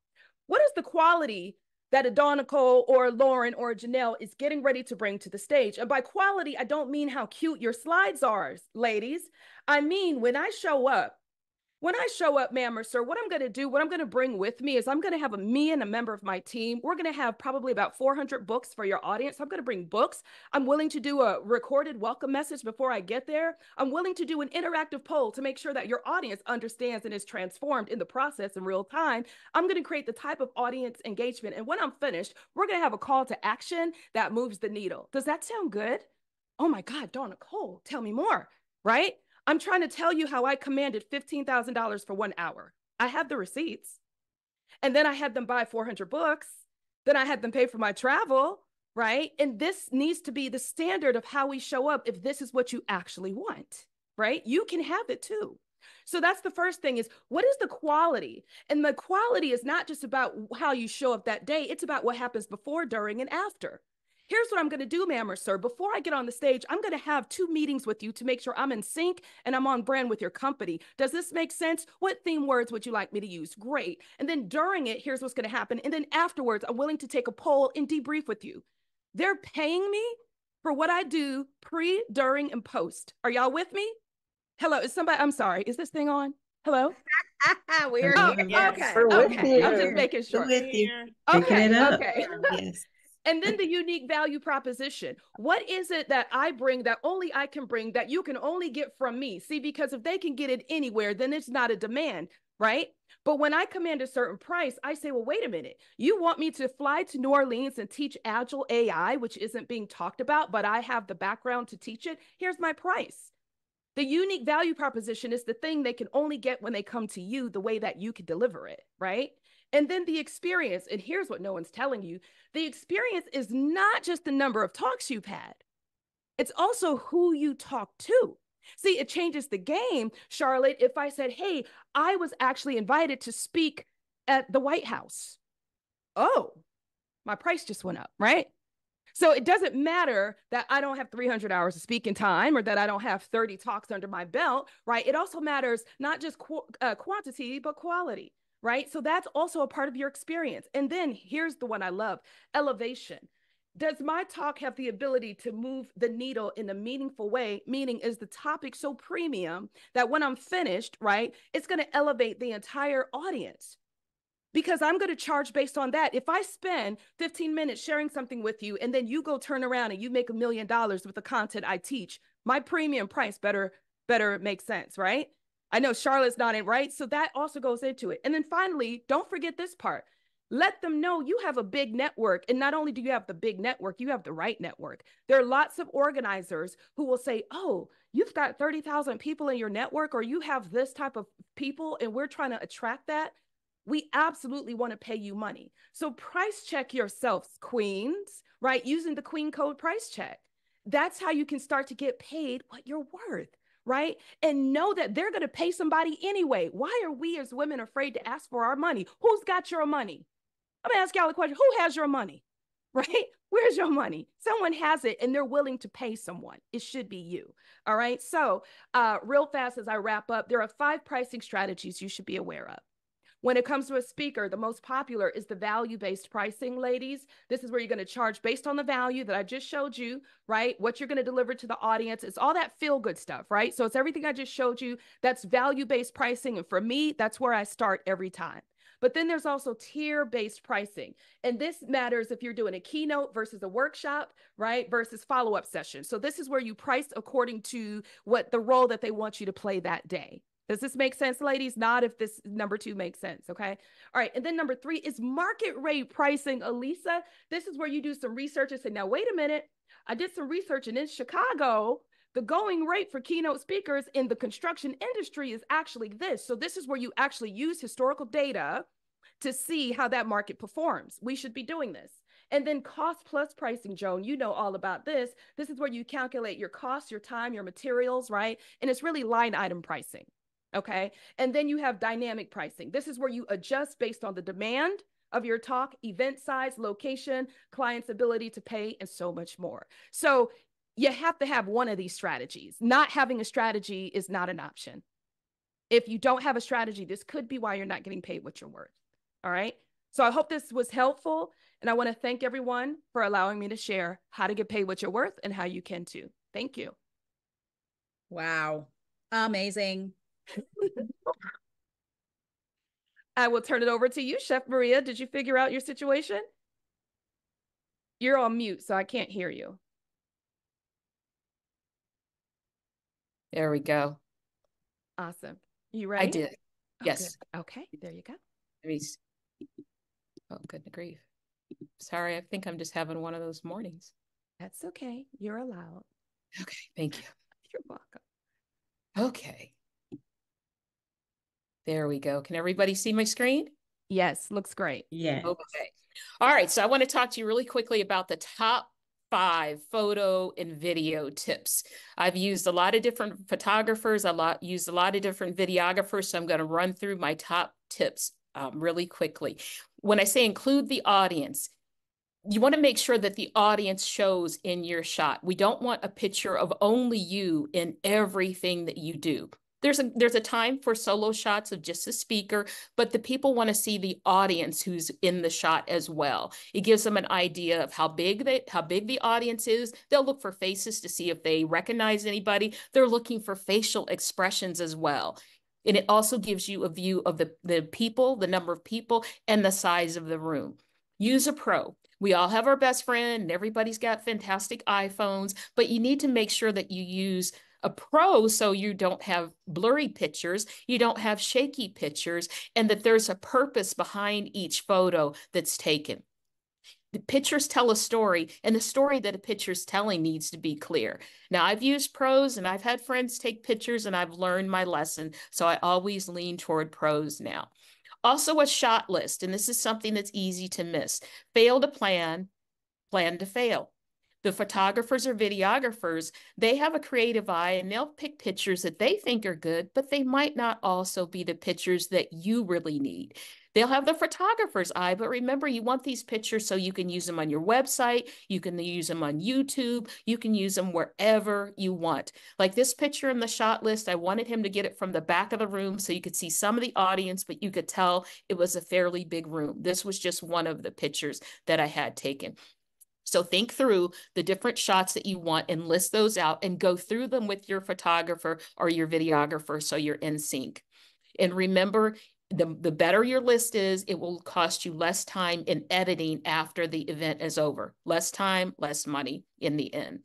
What is the quality that a Dawn Nicole or Lauren or Janelle is getting ready to bring to the stage? And by quality, I don't mean how cute your slides are, ladies. I mean, when I show up when I show up, ma'am or sir, what I'm going to do, what I'm going to bring with me is I'm going to have a me and a member of my team. We're going to have probably about 400 books for your audience. I'm going to bring books. I'm willing to do a recorded welcome message before I get there. I'm willing to do an interactive poll to make sure that your audience understands and is transformed in the process in real time. I'm going to create the type of audience engagement. And when I'm finished, we're going to have a call to action that moves the needle. Does that sound good? Oh my God, Dawn Nicole, tell me more, right? I'm trying to tell you how I commanded $15,000 for one hour. I have the receipts. And then I had them buy 400 books. Then I had them pay for my travel, right? And this needs to be the standard of how we show up if this is what you actually want, right? You can have it too. So that's the first thing is what is the quality? And the quality is not just about how you show up that day, it's about what happens before, during, and after here's what I'm going to do, ma'am or sir. Before I get on the stage, I'm going to have two meetings with you to make sure I'm in sync and I'm on brand with your company. Does this make sense? What theme words would you like me to use? Great. And then during it, here's what's going to happen. And then afterwards, I'm willing to take a poll and debrief with you. They're paying me for what I do pre, during, and post. Are y'all with me? Hello, is somebody, I'm sorry, is this thing on? Hello? *laughs* We're oh, here. okay. We're with okay. you. I'm just making sure. We're with you. Okay. Okay. Yes. And then the unique value proposition. What is it that I bring that only I can bring that you can only get from me? See, because if they can get it anywhere, then it's not a demand, right? But when I command a certain price, I say, well, wait a minute. You want me to fly to New Orleans and teach Agile AI, which isn't being talked about, but I have the background to teach it? Here's my price. The unique value proposition is the thing they can only get when they come to you the way that you can deliver it, right? And then the experience, and here's what no one's telling you the experience is not just the number of talks you've had, it's also who you talk to. See, it changes the game, Charlotte. If I said, Hey, I was actually invited to speak at the White House. Oh, my price just went up, right? So it doesn't matter that I don't have 300 hours of speaking time or that I don't have 30 talks under my belt, right? It also matters not just qu- uh, quantity, but quality right? So that's also a part of your experience. And then here's the one I love elevation. Does my talk have the ability to move the needle in a meaningful way? Meaning, is the topic so premium that when I'm finished, right, it's going to elevate the entire audience? Because I'm going to charge based on that. If I spend 15 minutes sharing something with you and then you go turn around and you make a million dollars with the content I teach, my premium price better better make sense, right? I know Charlotte's not in, right? So that also goes into it. And then finally, don't forget this part. Let them know you have a big network. And not only do you have the big network, you have the right network. There are lots of organizers who will say, oh, you've got 30,000 people in your network, or you have this type of people, and we're trying to attract that. We absolutely want to pay you money. So price check yourselves, queens, right? Using the queen code price check. That's how you can start to get paid what you're worth right? And know that they're going to pay somebody anyway. Why are we as women afraid to ask for our money? Who's got your money? I'm going to ask y'all a question Who has your money? *laughs* Right? Where's your money? Someone has it and they're willing to pay someone. It should be you. All right. So, uh, real fast as I wrap up, there are five pricing strategies you should be aware of. When it comes to a speaker, the most popular is the value based pricing, ladies. This is where you're going to charge based on the value that I just showed you, right? What you're going to deliver to the audience. It's all that feel good stuff, right? So it's everything I just showed you. That's value based pricing. And for me, that's where I start every time. But then there's also tier based pricing. And this matters if you're doing a keynote versus a workshop, right? Versus follow up session. So this is where you price according to what the role that they want you to play that day. Does this make sense, ladies? Not if this number two makes sense. Okay. All right. And then number three is market rate pricing. Elisa, this is where you do some research and say, now, wait a minute. I did some research and in Chicago, the going rate for keynote speakers in the construction industry is actually this. So, this is where you actually use historical data to see how that market performs. We should be doing this. And then cost plus pricing, Joan, you know all about this. This is where you calculate your costs, your time, your materials, right? And it's really line item pricing. Okay. And then you have dynamic pricing. This is where you adjust based on the demand of your talk, event size, location, client's ability to pay, and so much more. So you have to have one of these strategies. Not having a strategy is not an option. If you don't have a strategy, this could be why you're not getting paid what you're worth. All right. So I hope this was helpful. And I want to thank everyone for allowing me to share how to get paid what you're worth and how you can too. Thank you. Wow. Amazing. I will turn it over to you, Chef Maria. Did you figure out your situation? You're on mute, so I can't hear you. There we go. Awesome. You ready? I did. Oh, Yes. good. Okay, there you go. Let me s- Oh, good to grief. Sorry, I think I'm just having one of those mornings. That's okay. You're allowed. Okay, thank you. *laughs* You're welcome. Okay. There we go. Can everybody see my screen? Yes, looks great. Yeah. Okay. All right. So I want to talk to you really quickly about the top five photo and video tips. I've used a lot of different photographers, a lot used a lot of different videographers. So I'm going to run through my top tips um, really quickly. When I say include the audience, you want to make sure that the audience shows in your shot. We don't want a picture of only you in everything that you do. There's a there's a time for solo shots of just a speaker, but the people want to see the audience who's in the shot as well. It gives them an idea of how big they how big the audience is. They'll look for faces to see if they recognize anybody. They're looking for facial expressions as well. And it also gives you a view of the, the people, the number of people, and the size of the room. Use a pro. We all have our best friend, and everybody's got fantastic iPhones, but you need to make sure that you use a pro so you don't have blurry pictures, you don't have shaky pictures, and that there's a purpose behind each photo that's taken. The pictures tell a story, and the story that a picture's telling needs to be clear. Now, I've used pros and I've had friends take pictures, and I've learned my lesson. So I always lean toward pros now. Also, a shot list, and this is something that's easy to miss. Fail to plan, plan to fail. The photographers or videographers, they have a creative eye and they'll pick pictures that they think are good, but they might not also be the pictures that you really need. They'll have the photographer's eye, but remember, you want these pictures so you can use them on your website, you can use them on YouTube, you can use them wherever you want. Like this picture in the shot list, I wanted him to get it from the back of the room so you could see some of the audience, but you could tell it was a fairly big room. This was just one of the pictures that I had taken. So think through the different shots that you want and list those out and go through them with your photographer or your videographer so you're in sync. And remember, the, the better your list is, it will cost you less time in editing after the event is over. Less time, less money in the end.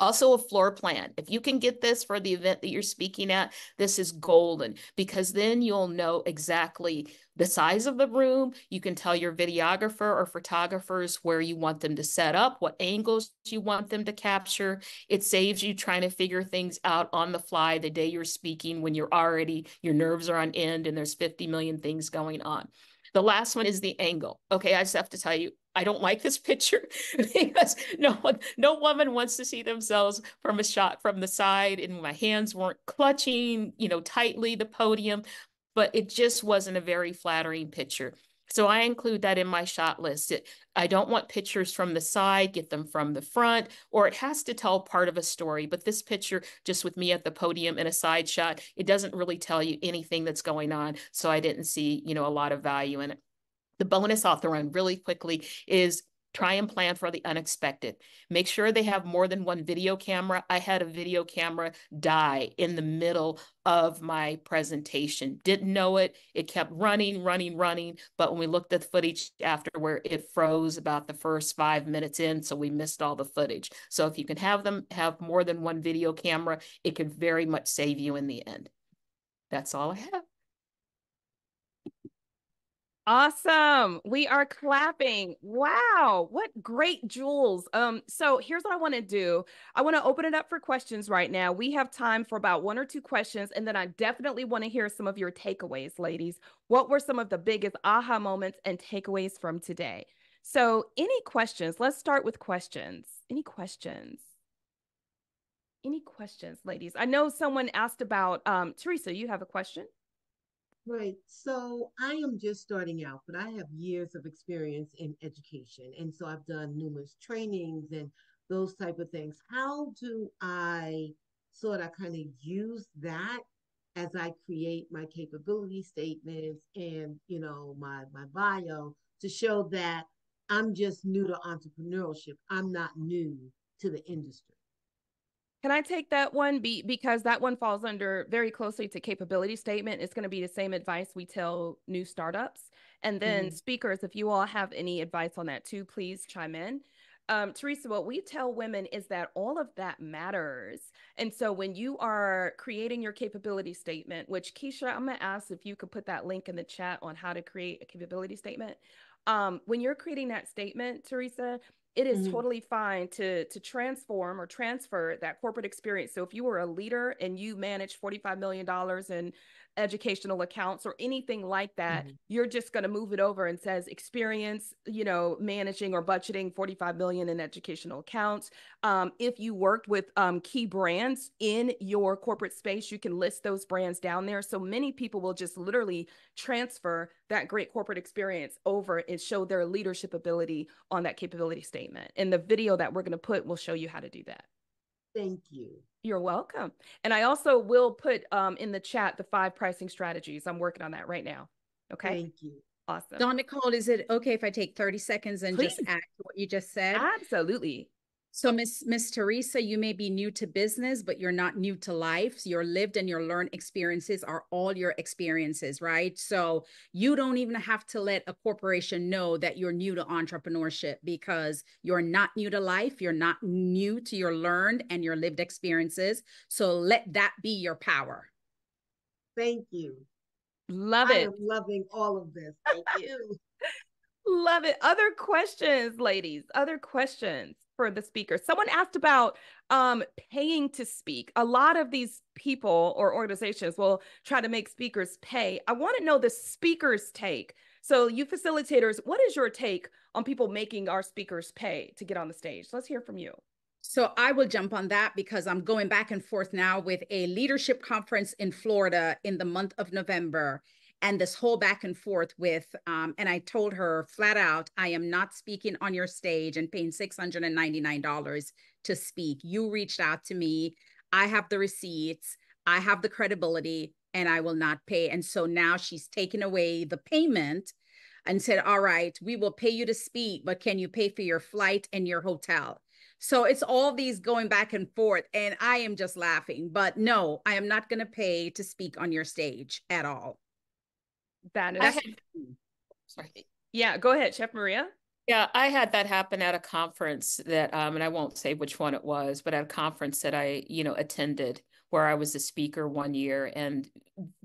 Also, a floor plan. If you can get this for the event that you're speaking at, this is golden because then you'll know exactly the size of the room. You can tell your videographer or photographers where you want them to set up, what angles you want them to capture. It saves you trying to figure things out on the fly the day you're speaking when you're already, your nerves are on end and there's 50 million things going on. The last one is the angle. Okay, I just have to tell you, I don't like this picture *laughs* because no one, no woman wants to see themselves from a shot from the side, and my hands weren't clutching, you know, tightly the podium, but it just wasn't a very flattering picture. So I include that in my shot list. It, I don't want pictures from the side, get them from the front, or it has to tell part of a story. But this picture, just with me at the podium in a side shot, it doesn't really tell you anything that's going on. So I didn't see, you know, a lot of value in it. The bonus I'll throw in really quickly is try and plan for the unexpected. Make sure they have more than one video camera. I had a video camera die in the middle of my presentation. Didn't know it. It kept running, running, running. But when we looked at the footage after where it froze about the first five minutes in, so we missed all the footage. So if you can have them have more than one video camera, it could very much save you in the end. That's all I have. Awesome. We are clapping. Wow. What great jewels. Um so here's what I want to do. I want to open it up for questions right now. We have time for about one or two questions and then I definitely want to hear some of your takeaways, ladies. What were some of the biggest aha moments and takeaways from today? So, any questions? Let's start with questions. Any questions? Any questions, ladies? I know someone asked about um Teresa, you have a question? Right. So I am just starting out, but I have years of experience in education. And so I've done numerous trainings and those type of things. How do I sort of kind of use that as I create my capability statements and, you know, my my bio to show that I'm just new to entrepreneurship. I'm not new to the industry. Can I take that one? Be because that one falls under very closely to capability statement. It's going to be the same advice we tell new startups. And then mm-hmm. speakers, if you all have any advice on that too, please chime in. Um, Teresa, what we tell women is that all of that matters. And so when you are creating your capability statement, which Keisha, I'm going to ask if you could put that link in the chat on how to create a capability statement. Um, when you're creating that statement, Teresa, it is mm-hmm. totally fine to to transform or transfer that corporate experience so if you were a leader and you manage 45 million dollars in educational accounts or anything like that mm-hmm. you're just going to move it over and says experience you know managing or budgeting 45 million in educational accounts. Um, if you worked with um, key brands in your corporate space you can list those brands down there. So many people will just literally transfer that great corporate experience over and show their leadership ability on that capability statement. And the video that we're going to put will show you how to do that Thank you. You're welcome. And I also will put um, in the chat the five pricing strategies. I'm working on that right now. Okay. Thank you. Awesome. Dawn Nicole, is it okay if I take 30 seconds and Please. just add what you just said? Absolutely. So, Miss Miss Teresa, you may be new to business, but you're not new to life. Your lived and your learned experiences are all your experiences, right? So you don't even have to let a corporation know that you're new to entrepreneurship because you're not new to life. You're not new to your learned and your lived experiences. So let that be your power. Thank you. Love it. I am loving all of this. *laughs* Thank you. Love it. Other questions, ladies. Other questions for the speaker. Someone asked about um, paying to speak. A lot of these people or organizations will try to make speakers pay. I want to know the speaker's take. So, you facilitators, what is your take on people making our speakers pay to get on the stage? Let's hear from you. So I will jump on that because I'm going back and forth now with a leadership conference in Florida in the month of November and this whole back and forth with um, and i told her flat out i am not speaking on your stage and paying $699 to speak. You reached out to me. I have the receipts. I have the credibility and i will not pay. And so now she's taken away the payment and said all right we will pay you to speak but can you pay for your flight and your hotel? So it's all these going back and forth and i am just laughing but no i am not going to pay to speak on your stage at all that is. Had, sorry. Yeah, go ahead, Chef Maria. Yeah, I had that happen at a conference that, um, and I won't say which one it was, but at a conference that I, you know, attended where I was a speaker one year, and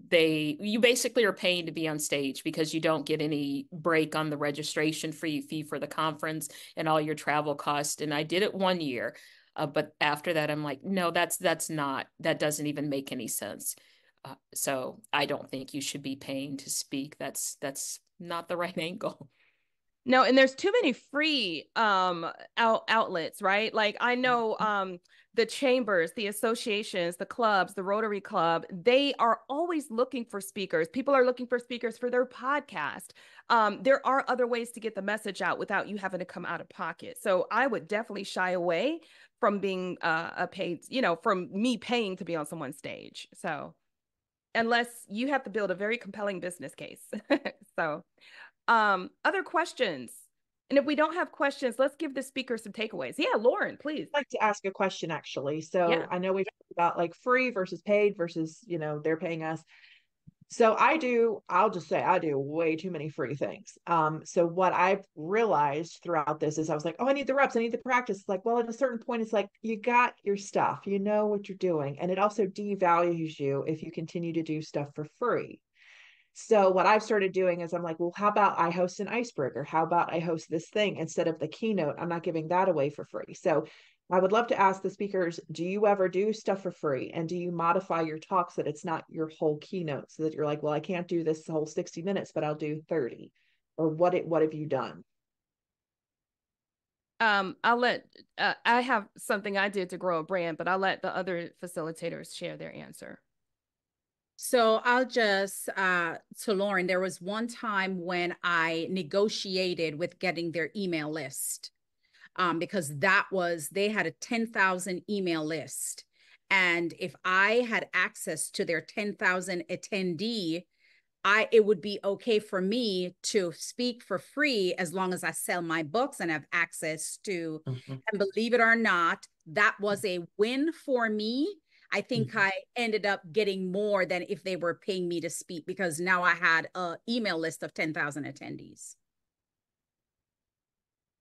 they, you basically are paying to be on stage because you don't get any break on the registration fee fee for the conference and all your travel costs. And I did it one year, uh, but after that, I'm like, no, that's that's not that doesn't even make any sense. Uh, so I don't think you should be paying to speak. That's that's not the *laughs* right angle. No, and there's too many free um out outlets, right? Like I know mm-hmm. um the chambers, the associations, the clubs, the Rotary Club, they are always looking for speakers. People are looking for speakers for their podcast. Um, there are other ways to get the message out without you having to come out of pocket. So I would definitely shy away from being uh, a paid, you know, from me paying to be on someone's stage. So unless you have to build a very compelling business case. *laughs* so, um, other questions? And if we don't have questions, let's give the speaker some takeaways. Yeah, Lauren, please. I'd like to ask a question actually. So yeah. I know we've talked about like free versus paid versus, you know, they're paying us. So I do, I'll just say I do way too many free things. Um, so what I've realized throughout this is I was like, oh, I need the reps, I need the practice. It's like, well, at a certain point, it's like you got your stuff, you know what you're doing. And it also devalues you if you continue to do stuff for free. So what I've started doing is I'm like, well, how about I host an icebreaker? How about I host this thing instead of the keynote? I'm not giving that away for free. So I would love to ask the speakers do you ever do stuff for free? And do you modify your talks that it's not your whole keynote so that you're like, well, I can't do this whole 60 minutes, but I'll do 30? Or what it, what have you done? Um, I'll let uh, I have something I did to grow a brand, but I'll let the other facilitators share their answer. So I'll just uh to Lauren, there was one time when I negotiated with getting their email list um, because that was, they had a 10,000 email list. And if I had access to their 10,000 attendee, I it would be okay for me to speak for free as long as I sell my books and have access to. Mm-hmm. And believe it or not, that was a win for me. I think mm-hmm. I ended up getting more than if they were paying me to speak because now I had a email list of 10,000 attendees.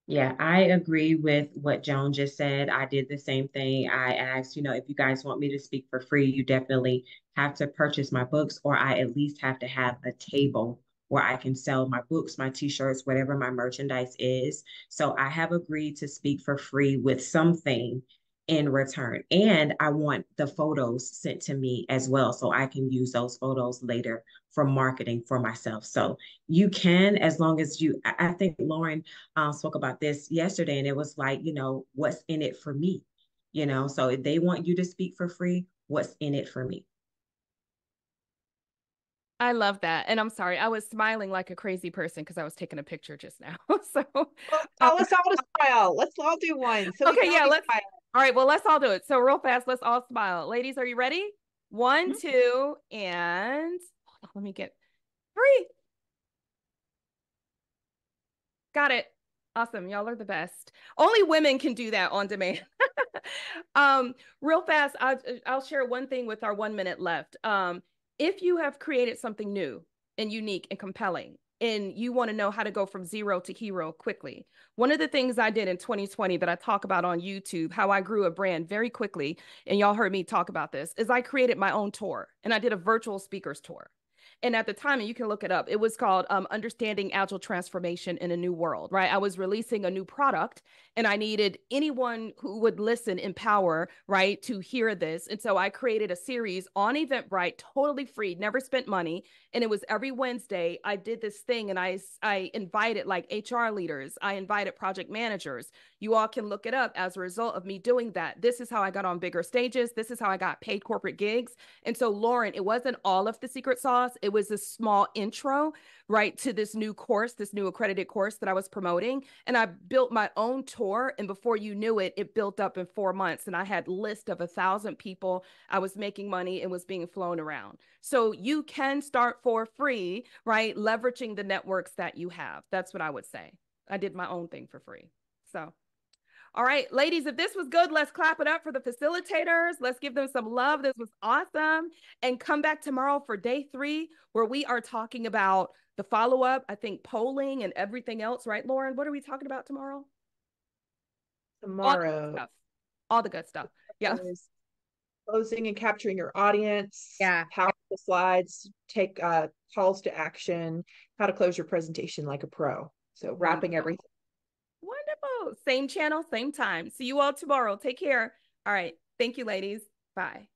Yeah, I agree with what Joan just said. I did the same thing. I asked, you know, if you guys want me to speak for free, you definitely have to purchase my books, or I at least have to have a table where I can sell my books, my t shirts, whatever my merchandise is. So I have agreed to speak for free with something in return. And I want the photos sent to me as well so I can use those photos later for marketing for myself. So you can, as long as you, I think Lauren uh, spoke about this yesterday, and it was like, you know, what's in it for me? You know, so if they want you to speak for free, what's in it for me? I love that. And I'm sorry, I was smiling like a crazy person because I was taking a picture just now. *laughs* so well, tell us all to smile. Let's all do one. So okay, yeah, let's smile. All right, well, let's all do it. So, real fast, let's all smile. Ladies, are you ready? One, mm-hmm. two, and on, let me get three. Got it. Awesome. Y'all are the best. Only women can do that on demand. *laughs* um, real fast, I'll, I'll share one thing with our one minute left. Um, if you have created something new and unique and compelling, and you want to know how to go from zero to hero quickly. One of the things I did in 2020 that I talk about on YouTube, how I grew a brand very quickly, and y'all heard me talk about this, is I created my own tour and I did a virtual speakers tour. And at the time, and you can look it up, it was called um, Understanding Agile Transformation in a New World, right? I was releasing a new product and I needed anyone who would listen in power, right, to hear this. And so I created a series on Eventbrite, totally free, never spent money. And it was every Wednesday I did this thing and I, I invited like HR leaders, I invited project managers. You all can look it up as a result of me doing that. This is how I got on bigger stages. This is how I got paid corporate gigs. And so, Lauren, it wasn't all of the secret sauce. It was a small intro, right, to this new course, this new accredited course that I was promoting. And I built my own tour. And before you knew it, it built up in four months. And I had list of a thousand people. I was making money and was being flown around. So you can start for free, right? Leveraging the networks that you have. That's what I would say. I did my own thing for free. So all right, ladies, if this was good, let's clap it up for the facilitators. Let's give them some love. This was awesome. And come back tomorrow for day three, where we are talking about the follow up, I think polling and everything else, right, Lauren? What are we talking about tomorrow? Tomorrow. All the, All the good stuff. Yeah. Closing and capturing your audience. Yeah. How the slides, take uh, calls to action, how to close your presentation like a pro. So wrapping everything Same channel, same time. See you all tomorrow. Take care. All right. Thank you, ladies. Bye.